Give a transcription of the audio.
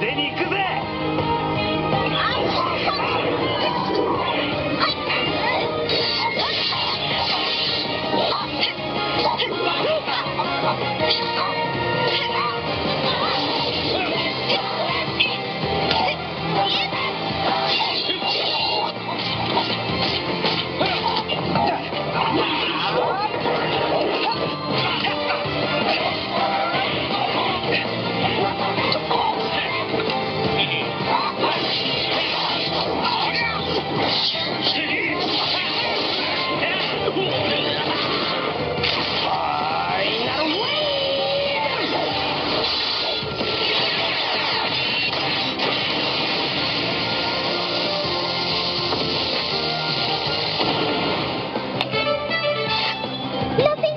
風に行くぜ Nothing.